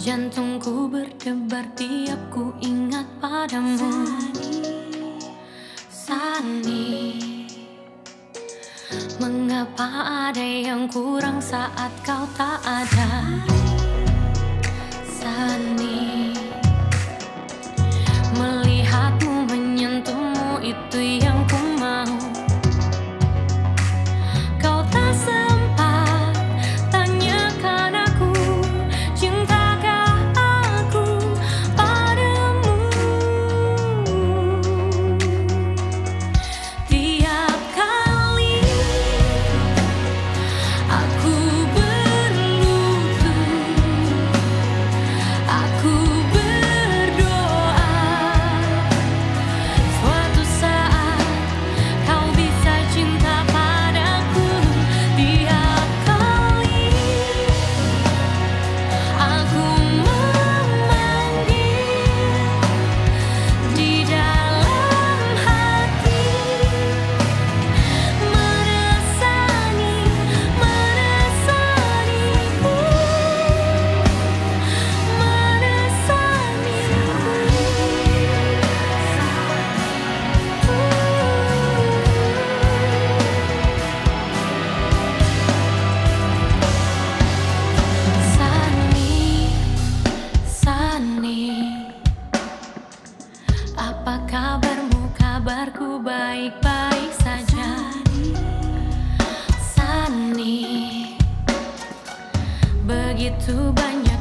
Jantungku berdebar tiap ku ingat padamu. Sani Mengapa ada yang kurang saat kau tak ada? baik-baik saja. Sani Begitu banyak